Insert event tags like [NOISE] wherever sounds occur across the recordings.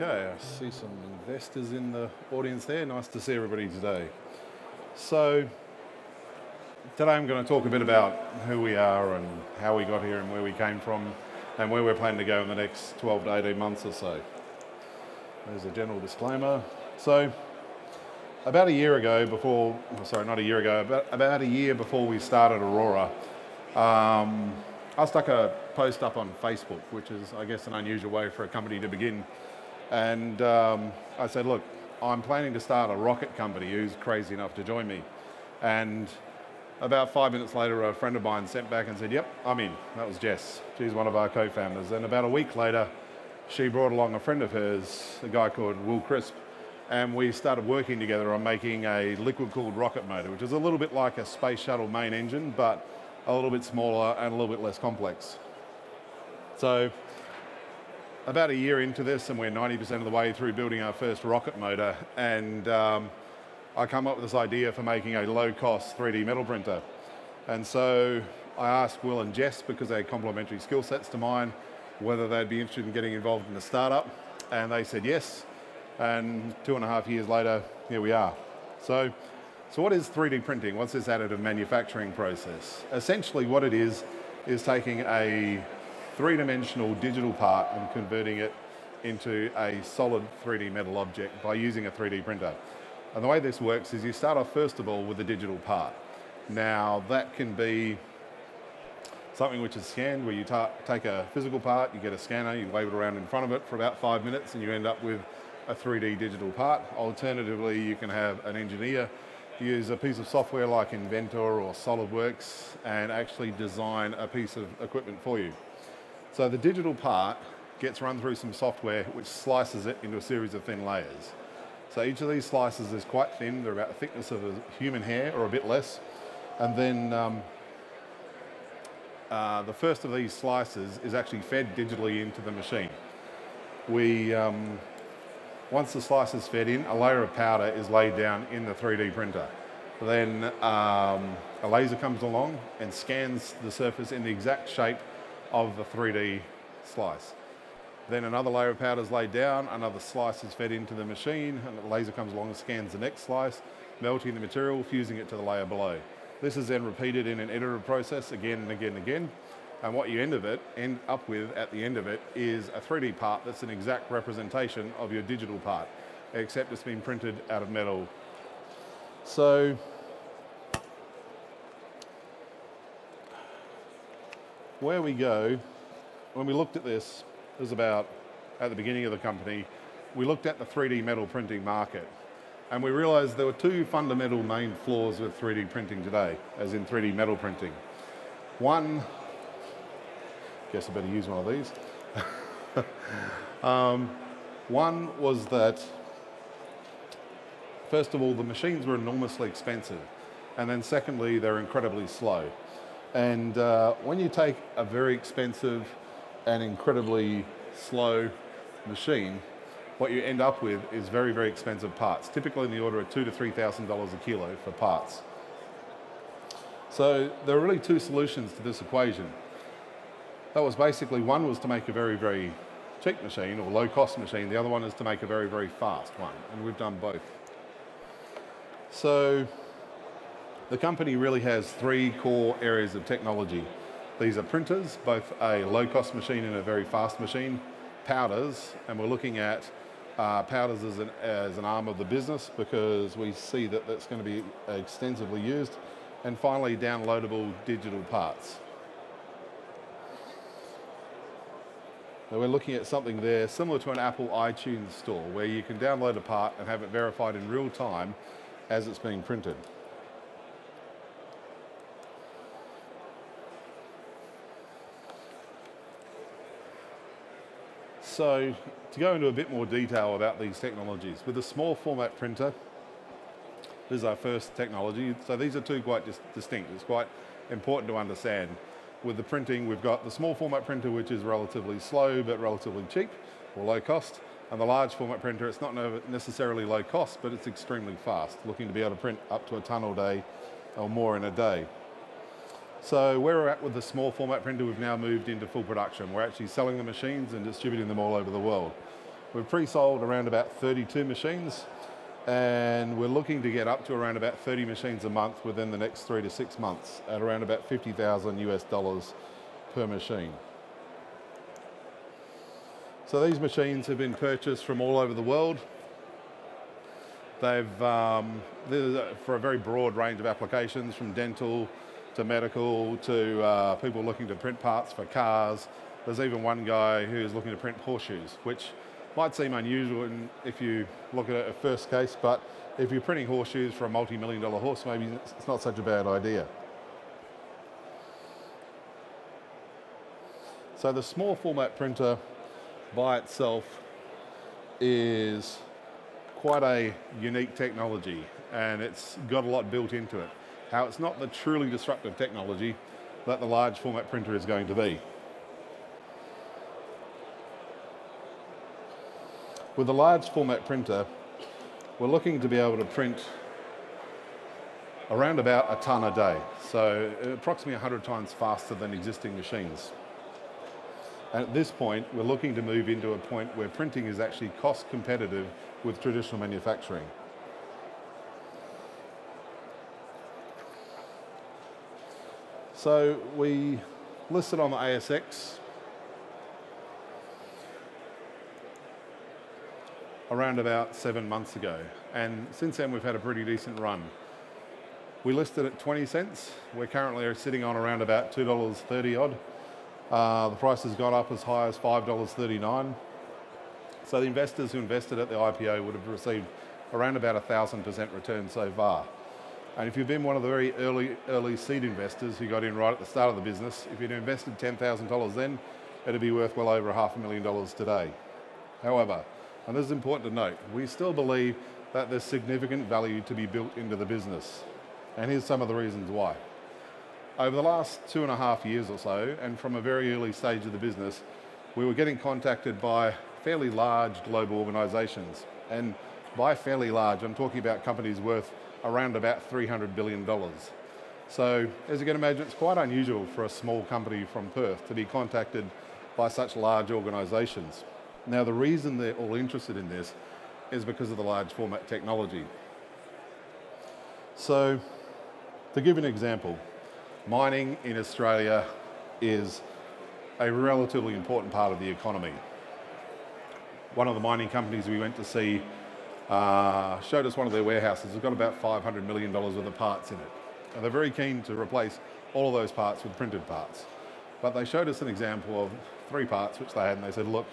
Okay, I see some investors in the audience there. Nice to see everybody today. So, today I'm going to talk a bit about who we are and how we got here and where we came from and where we're planning to go in the next 12 to 18 months or so. There's a general disclaimer. So, about a year ago, before, sorry, not a year ago, about, about a year before we started Aurora, um, I stuck a post up on Facebook, which is, I guess, an unusual way for a company to begin. And um, I said, look, I'm planning to start a rocket company who's crazy enough to join me. And about five minutes later, a friend of mine sent back and said, yep, I'm in. That was Jess. She's one of our co-founders. And about a week later, she brought along a friend of hers, a guy called Will Crisp, and we started working together on making a liquid-cooled rocket motor, which is a little bit like a space shuttle main engine, but a little bit smaller and a little bit less complex. So about a year into this and we're 90% of the way through building our first rocket motor and um, I come up with this idea for making a low-cost 3D metal printer. And so I asked Will and Jess, because they had complementary skill sets to mine, whether they'd be interested in getting involved in a startup. And they said yes. And two and a half years later, here we are. So so what is 3D printing? What's this additive manufacturing process? Essentially what it is, is taking a three-dimensional digital part and converting it into a solid 3D metal object by using a 3D printer. And the way this works is you start off first of all with a digital part. Now that can be something which is scanned where you take a physical part, you get a scanner, you wave it around in front of it for about five minutes and you end up with a 3D digital part. Alternatively, you can have an engineer use a piece of software like Inventor or SolidWorks and actually design a piece of equipment for you. So the digital part gets run through some software which slices it into a series of thin layers. So each of these slices is quite thin, they're about the thickness of a human hair or a bit less. And then um, uh, the first of these slices is actually fed digitally into the machine. We um, once the slice is fed in, a layer of powder is laid down in the 3D printer. Then um, a laser comes along and scans the surface in the exact shape of the 3D slice. Then another layer of powder is laid down, another slice is fed into the machine, and the laser comes along and scans the next slice, melting the material, fusing it to the layer below. This is then repeated in an iterative process again and again and again and what you end of it end up with at the end of it is a 3D part that's an exact representation of your digital part, except it's been printed out of metal. So where we go, when we looked at this, was about at the beginning of the company, we looked at the 3D metal printing market and we realized there were two fundamental main flaws with 3D printing today, as in 3D metal printing. One guess I better use one of these. [LAUGHS] um, one was that, first of all, the machines were enormously expensive. And then secondly, they're incredibly slow. And uh, when you take a very expensive and incredibly slow machine, what you end up with is very, very expensive parts, typically in the order of two to $3,000 a kilo for parts. So there are really two solutions to this equation. That was basically, one was to make a very, very cheap machine or low cost machine. The other one is to make a very, very fast one. And we've done both. So the company really has three core areas of technology. These are printers, both a low cost machine and a very fast machine, powders, and we're looking at uh, powders as an, as an arm of the business because we see that that's going to be extensively used. And finally, downloadable digital parts. we're looking at something there similar to an Apple iTunes store where you can download a part and have it verified in real time as it's being printed. So to go into a bit more detail about these technologies, with a small format printer, this is our first technology. So these are two quite dis distinct. It's quite important to understand with the printing, we've got the small format printer, which is relatively slow but relatively cheap or low cost. And the large format printer, it's not necessarily low cost, but it's extremely fast, looking to be able to print up to a ton a day or more in a day. So where we're at with the small format printer, we've now moved into full production. We're actually selling the machines and distributing them all over the world. We've pre-sold around about 32 machines and we're looking to get up to around about 30 machines a month within the next three to six months at around about 50,000 US dollars per machine. So these machines have been purchased from all over the world. They've, um, for a very broad range of applications from dental to medical to uh, people looking to print parts for cars. There's even one guy who's looking to print horseshoes, which might seem unusual if you look at it at first case, but if you're printing horseshoes for a multi-million dollar horse, maybe it's not such a bad idea. So the small format printer by itself is quite a unique technology and it's got a lot built into it. How it's not the truly disruptive technology that the large format printer is going to be. With a large format printer, we're looking to be able to print around about a ton a day, so uh, approximately 100 times faster than existing machines. And at this point, we're looking to move into a point where printing is actually cost competitive with traditional manufacturing. So we listed on the ASX around about seven months ago. And since then, we've had a pretty decent run. We listed at 20 cents. We're currently sitting on around about $2.30 odd. Uh, the price has gone up as high as $5.39. So the investors who invested at the IPO would have received around about a thousand percent return so far. And if you've been one of the very early, early seed investors who got in right at the start of the business, if you'd invested $10,000 then, it'd be worth well over a half a million dollars today. However, and this is important to note, we still believe that there's significant value to be built into the business. And here's some of the reasons why. Over the last two and a half years or so, and from a very early stage of the business, we were getting contacted by fairly large global organisations. And by fairly large, I'm talking about companies worth around about $300 billion. So as you can imagine, it's quite unusual for a small company from Perth to be contacted by such large organisations. Now the reason they're all interested in this is because of the large format technology. So to give an example, mining in Australia is a relatively important part of the economy. One of the mining companies we went to see uh, showed us one of their warehouses. It's got about $500 million worth of parts in it. And they're very keen to replace all of those parts with printed parts. But they showed us an example of three parts which they had and they said, look,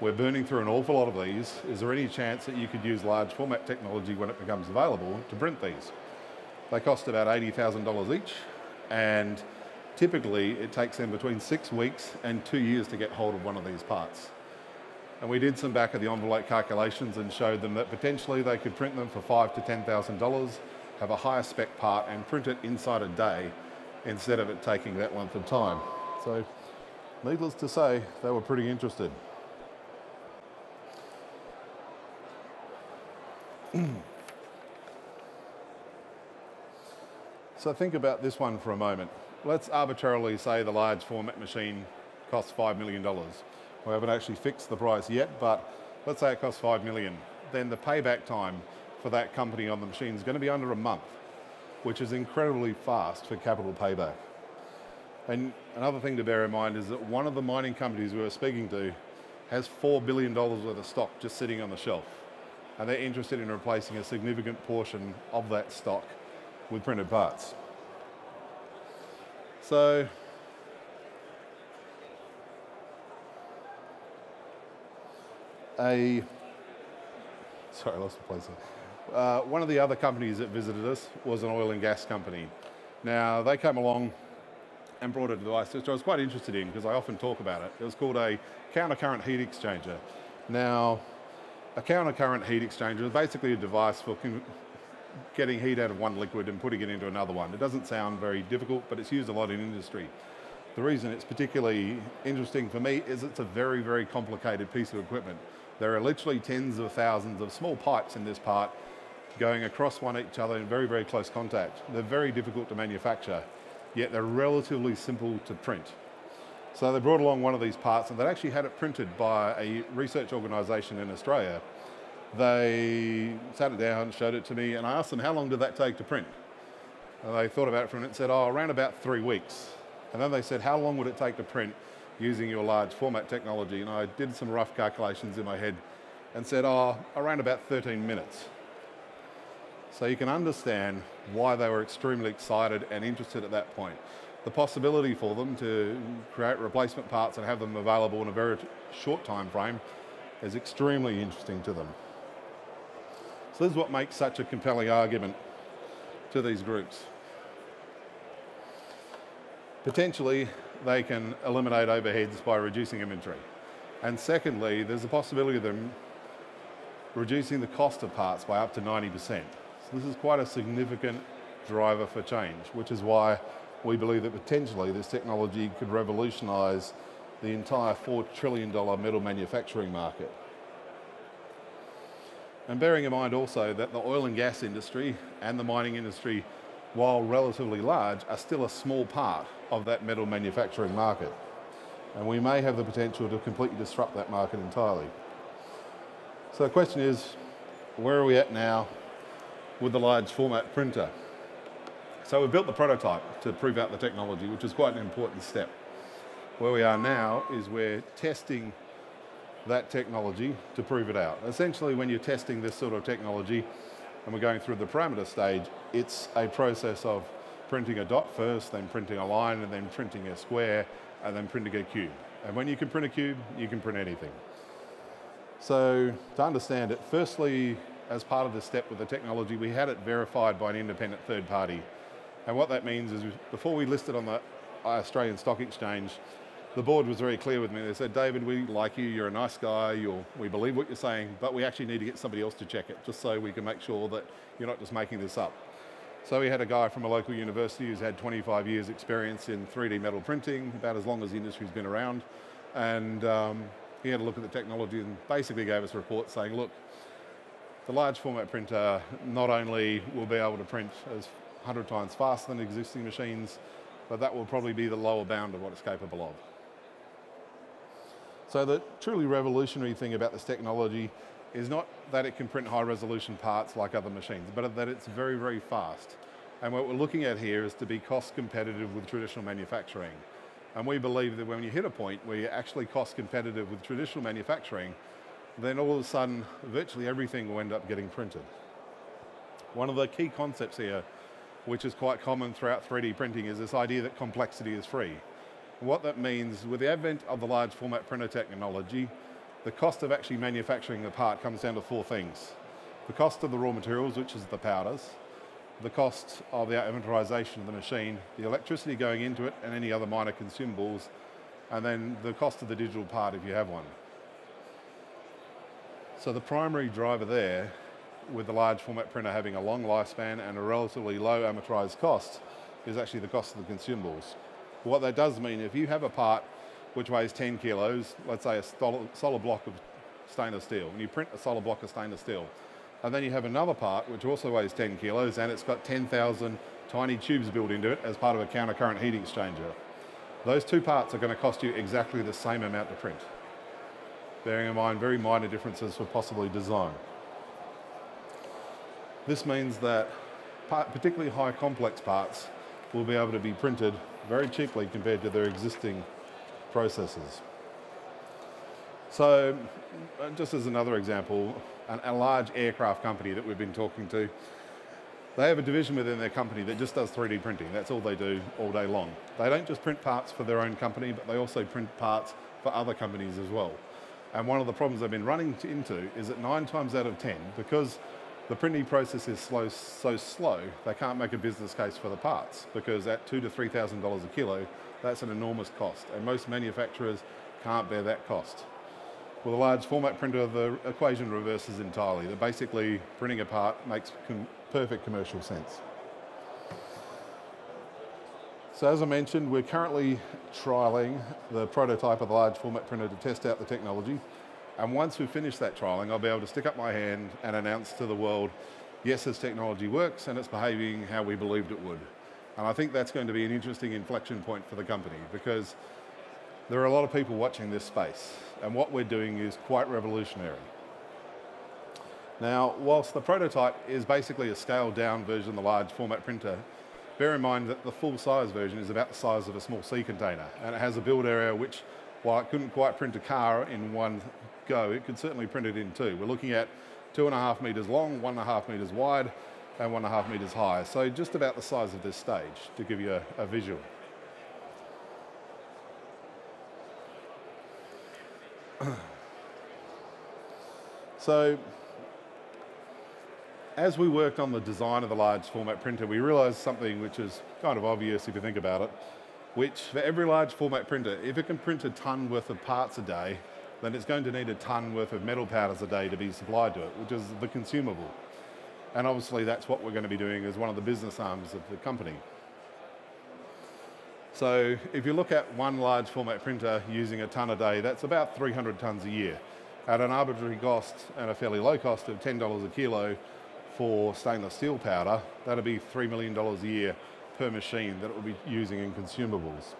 we're burning through an awful lot of these. Is there any chance that you could use large format technology when it becomes available to print these? They cost about $80,000 each and typically it takes them between six weeks and two years to get hold of one of these parts. And we did some back of the envelope calculations and showed them that potentially they could print them for five to $10,000, have a higher spec part and print it inside a day instead of it taking that length of time. So needless to say, they were pretty interested. [CLEARS THROAT] So think about this one for a moment. Let's arbitrarily say the large format machine costs $5 million. We haven't actually fixed the price yet, but let's say it costs 5 million. Then the payback time for that company on the machine is going to be under a month, which is incredibly fast for capital payback. And another thing to bear in mind is that one of the mining companies we were speaking to has $4 billion worth of stock just sitting on the shelf. And they're interested in replacing a significant portion of that stock with printed parts. So a sorry, I lost the place. Uh, one of the other companies that visited us was an oil and gas company. Now they came along and brought a device which I was quite interested in because I often talk about it. It was called a counter-current heat exchanger. Now, a counter-current heat exchanger is basically a device for getting heat out of one liquid and putting it into another one. It doesn't sound very difficult, but it's used a lot in industry. The reason it's particularly interesting for me is it's a very, very complicated piece of equipment. There are literally tens of thousands of small pipes in this part going across one each other in very, very close contact. They're very difficult to manufacture, yet they're relatively simple to print. So they brought along one of these parts and they actually had it printed by a research organisation in Australia. They sat it down, showed it to me, and I asked them how long did that take to print? And they thought about it for a minute and said, oh, around about three weeks. And then they said, how long would it take to print using your large format technology? And I did some rough calculations in my head and said, oh, around about 13 minutes. So you can understand why they were extremely excited and interested at that point. The possibility for them to create replacement parts and have them available in a very short time frame is extremely interesting to them. So this is what makes such a compelling argument to these groups. Potentially, they can eliminate overheads by reducing inventory. And secondly, there's a possibility of them reducing the cost of parts by up to 90%. So this is quite a significant driver for change, which is why we believe that potentially this technology could revolutionise the entire $4 trillion metal manufacturing market. And bearing in mind also that the oil and gas industry and the mining industry, while relatively large, are still a small part of that metal manufacturing market. And we may have the potential to completely disrupt that market entirely. So the question is, where are we at now with the large format printer? So we built the prototype to prove out the technology, which is quite an important step. Where we are now is we're testing that technology to prove it out. Essentially, when you're testing this sort of technology and we're going through the parameter stage, it's a process of printing a dot first, then printing a line, and then printing a square, and then printing a cube. And when you can print a cube, you can print anything. So to understand it, firstly, as part of the step with the technology, we had it verified by an independent third party. And what that means is before we listed on the Australian Stock Exchange, the board was very clear with me. They said, David, we like you, you're a nice guy, we believe what you're saying, but we actually need to get somebody else to check it, just so we can make sure that you're not just making this up. So we had a guy from a local university who's had 25 years experience in 3D metal printing, about as long as the industry's been around. And um, he had a look at the technology and basically gave us a report saying, look, the large format printer not only will be able to print as 100 times faster than existing machines, but that will probably be the lower bound of what it's capable of. So the truly revolutionary thing about this technology is not that it can print high resolution parts like other machines, but that it's very, very fast. And what we're looking at here is to be cost competitive with traditional manufacturing. And we believe that when you hit a point where you're actually cost competitive with traditional manufacturing, then all of a sudden, virtually everything will end up getting printed. One of the key concepts here, which is quite common throughout 3D printing, is this idea that complexity is free. What that means, with the advent of the large format printer technology, the cost of actually manufacturing the part comes down to four things. The cost of the raw materials, which is the powders, the cost of the inventorization of the machine, the electricity going into it, and any other minor consumables, and then the cost of the digital part if you have one. So the primary driver there, with the large format printer having a long lifespan and a relatively low amortized cost, is actually the cost of the consumables. What that does mean, if you have a part which weighs 10 kilos, let's say a solid block of stainless steel, and you print a solid block of stainless steel, and then you have another part which also weighs 10 kilos and it's got 10,000 tiny tubes built into it as part of a counter-current heat exchanger. Those two parts are going to cost you exactly the same amount to print. Bearing in mind very minor differences for possibly design. This means that particularly high complex parts will be able to be printed very cheaply compared to their existing processes. So uh, just as another example, an, a large aircraft company that we've been talking to, they have a division within their company that just does 3D printing. That's all they do all day long. They don't just print parts for their own company, but they also print parts for other companies as well. And one of the problems they've been running into is that nine times out of 10, because the printing process is slow, so slow, they can't make a business case for the parts because at two to $3,000 a kilo, that's an enormous cost. And most manufacturers can't bear that cost. With a large format printer, the equation reverses entirely. That basically printing a part makes com perfect commercial sense. So as I mentioned, we're currently trialling the prototype of the large format printer to test out the technology. And once we finish that trialing, I'll be able to stick up my hand and announce to the world, yes, this technology works and it's behaving how we believed it would. And I think that's going to be an interesting inflection point for the company because there are a lot of people watching this space, and what we're doing is quite revolutionary. Now, whilst the prototype is basically a scaled down version of the large format printer, bear in mind that the full size version is about the size of a small sea container, and it has a build area which, while it couldn't quite print a car in one go, it could certainly print it in two. We're looking at two and a half metres long, one and a half metres wide, and one and a half metres high. So just about the size of this stage to give you a, a visual. [CLEARS THROAT] so as we worked on the design of the large format printer, we realised something which is kind of obvious if you think about it, which for every large format printer, if it can print a tonne worth of parts a day, then it's going to need a tonne worth of metal powders a day to be supplied to it, which is the consumable. And obviously that's what we're going to be doing as one of the business arms of the company. So if you look at one large format printer using a tonne a day, that's about 300 tonnes a year. At an arbitrary cost and a fairly low cost of $10 a kilo for stainless steel powder, that'd be $3 million a year per machine that it will be using in consumables.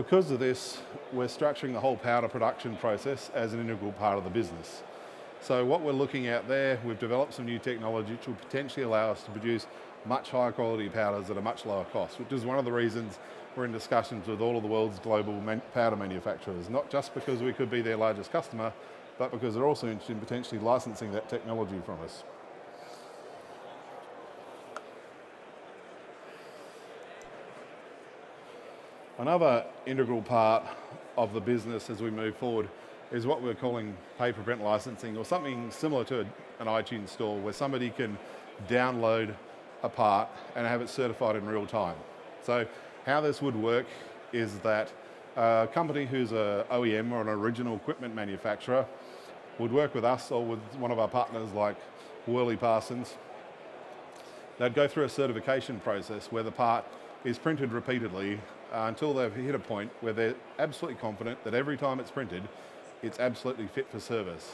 Because of this, we're structuring the whole powder production process as an integral part of the business. So what we're looking at there, we've developed some new technology which will potentially allow us to produce much higher quality powders at a much lower cost, which is one of the reasons we're in discussions with all of the world's global man powder manufacturers, not just because we could be their largest customer, but because they're also interested in potentially licensing that technology from us. Another integral part of the business as we move forward is what we're calling pay per print licensing or something similar to an iTunes store where somebody can download a part and have it certified in real time. So how this would work is that a company who's an OEM or an original equipment manufacturer would work with us or with one of our partners like Worley Parsons. They'd go through a certification process where the part is printed repeatedly uh, until they've hit a point where they're absolutely confident that every time it's printed, it's absolutely fit for service.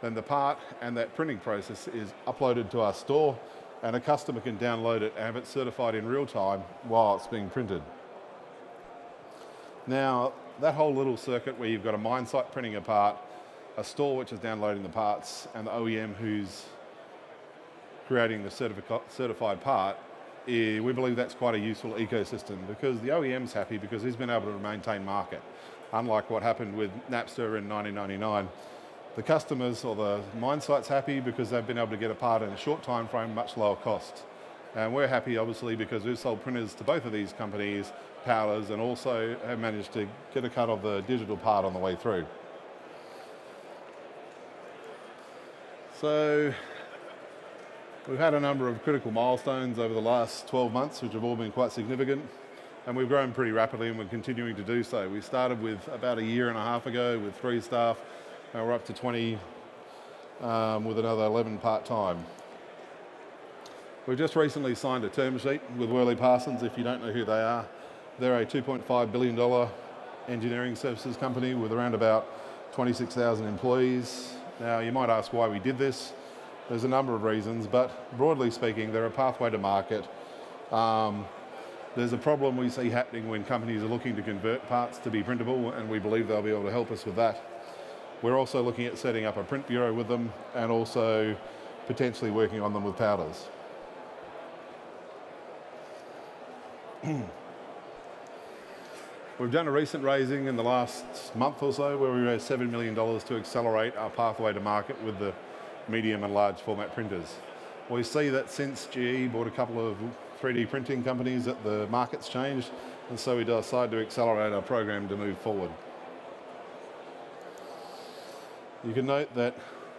Then the part and that printing process is uploaded to our store and a customer can download it and have it certified in real time while it's being printed. Now, that whole little circuit where you've got a mine site printing a part, a store which is downloading the parts, and the OEM who's creating the certified part we believe that's quite a useful ecosystem because the OEM's happy because he's been able to maintain market. Unlike what happened with Napster in 1999, the customers or the mine site's happy because they've been able to get a part in a short time frame, much lower cost. And we're happy obviously because we've sold printers to both of these companies, powers, and also have managed to get a cut of the digital part on the way through. So We've had a number of critical milestones over the last 12 months, which have all been quite significant, and we've grown pretty rapidly and we're continuing to do so. We started with about a year and a half ago with three staff, and we're up to 20 um, with another 11 part-time. We've just recently signed a term sheet with Worley Parsons, if you don't know who they are. They're a $2.5 billion engineering services company with around about 26,000 employees. Now, you might ask why we did this. There's a number of reasons, but broadly speaking, they're a pathway to market. Um, there's a problem we see happening when companies are looking to convert parts to be printable, and we believe they'll be able to help us with that. We're also looking at setting up a print bureau with them and also potentially working on them with powders. [CLEARS THROAT] We've done a recent raising in the last month or so where we raised $7 million to accelerate our pathway to market with the medium and large format printers. We see that since GE bought a couple of 3D printing companies that the market's changed and so we decided to accelerate our program to move forward. You can note that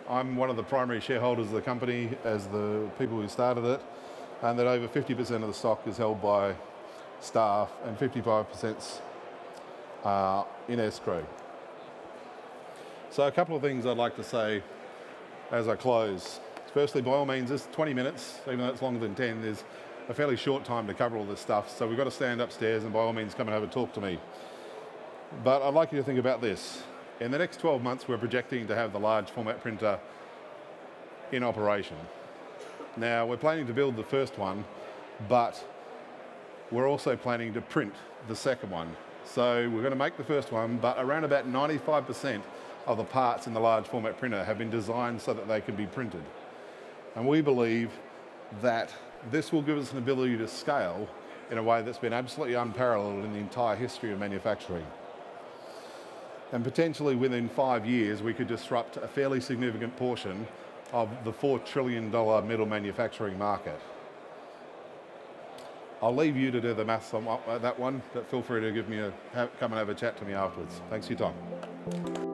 I'm one of the primary shareholders of the company as the people who started it and that over 50% of the stock is held by staff and 55% uh, in escrow. So a couple of things I'd like to say as I close. Firstly, by all means, this 20 minutes, even though it's longer than 10, is a fairly short time to cover all this stuff. So we've got to stand upstairs and by all means come and have a talk to me. But I'd like you to think about this. In the next 12 months, we're projecting to have the large format printer in operation. Now, we're planning to build the first one but we're also planning to print the second one. So we're going to make the first one, but around about 95% of the parts in the large format printer have been designed so that they can be printed. And we believe that this will give us an ability to scale in a way that's been absolutely unparalleled in the entire history of manufacturing. And potentially within five years, we could disrupt a fairly significant portion of the $4 trillion metal manufacturing market. I'll leave you to do the maths on that one, but feel free to give me a, come and have a chat to me afterwards. Thanks for your time.